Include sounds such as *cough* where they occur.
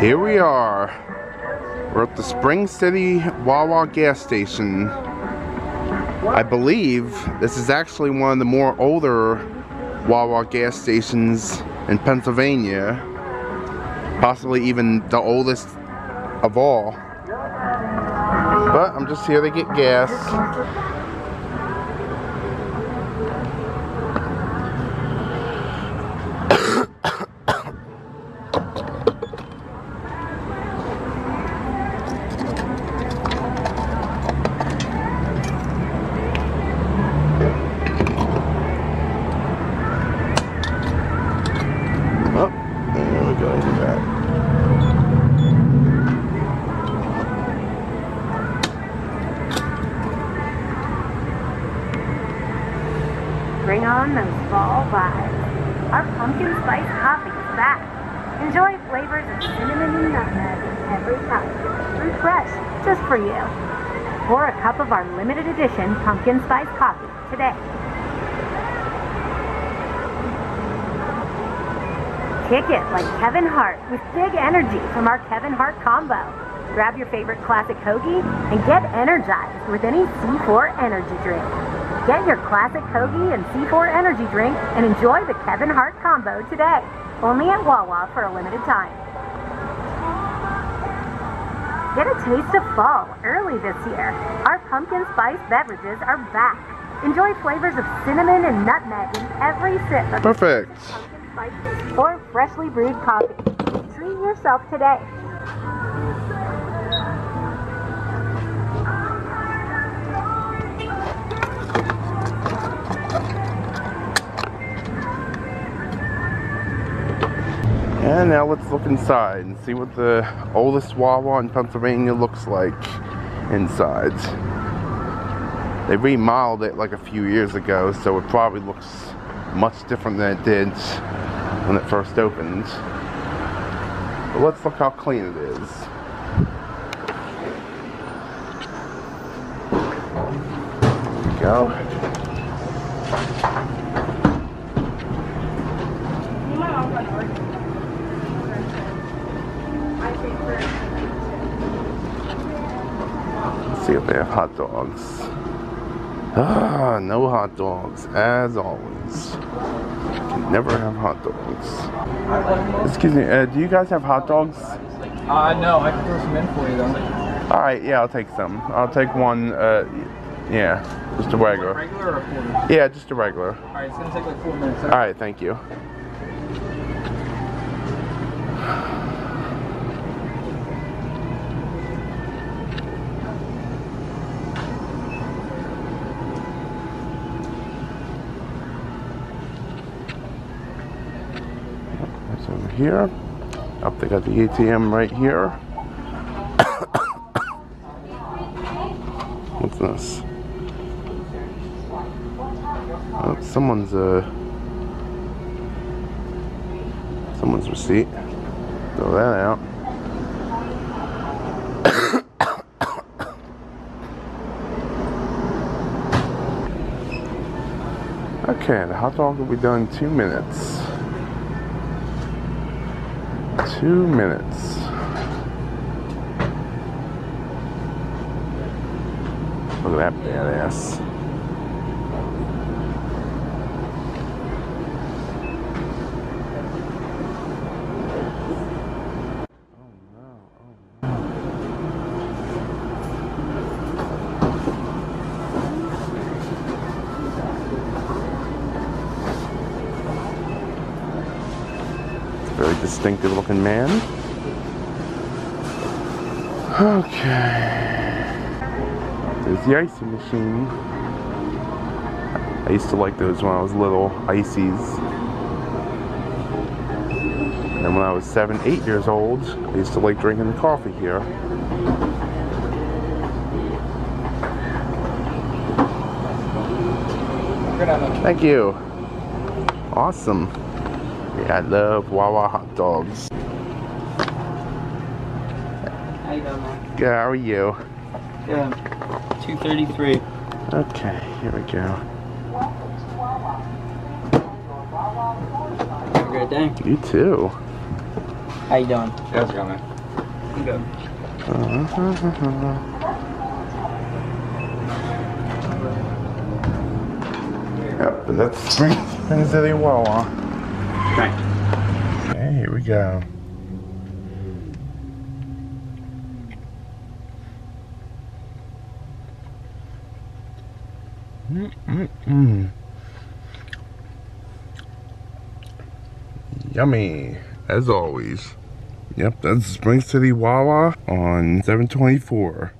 Here we are. We're at the Spring City Wawa gas station. I believe this is actually one of the more older Wawa gas stations in Pennsylvania. Possibly even the oldest of all. But I'm just here to get gas. Bring on those fall vibes. Our pumpkin spice coffee is back. Enjoy flavors of cinnamon and nutmeg in every time. Refresh just for you. Pour a cup of our limited edition pumpkin spice coffee today. Kick it like Kevin Hart with big energy from our Kevin Hart combo. Grab your favorite classic hoagie and get energized with any C4 energy drink. Get your classic hoagie and C4 energy drink and enjoy the Kevin Hart combo today. Only at Wawa for a limited time. Get a taste of fall early this year. Our pumpkin spice beverages are back. Enjoy flavors of cinnamon and nutmeg in every sip of Perfect. pumpkin spice or freshly brewed coffee. Treat yourself today. And now let's look inside and see what the oldest Wawa in Pennsylvania looks like inside. They remodeled it like a few years ago, so it probably looks much different than it did when it first opened. But let's look how clean it is. There we go. See if they have hot dogs. Ah, no hot dogs, as always. Can never have hot dogs. Excuse me, uh, do you guys have hot dogs? Uh, no, I can throw some in for you though. Alright, yeah, I'll take some. I'll take one, uh, yeah, just a regular. Regular? Yeah, just a regular. Alright, it's gonna take like four minutes. Alright, thank you. That's over here. Up, they got the ATM right here. *coughs* What's this? Oh, someone's uh someone's receipt. Throw that out. *coughs* okay, the hot dog will be done in two minutes. Two minutes. Look at that badass. Distinctive looking man. Okay. There's the icy machine. I used to like those when I was little, ices. And when I was seven, eight years old, I used to like drinking the coffee here. Thank you. Awesome. Yeah, I love Wawa hot dogs. How you doing, man? Yeah, how are you? Yeah. 233. Okay, here we go. Have a great day. You too. How you doing? How's it going, man? I'm good. Uh-huh. Yep, and that's Spring, Spring City Wawa. Thanks. Okay, here we go. Mm-mm-mm. Yummy, as always. Yep, that's Spring City Wawa on 724.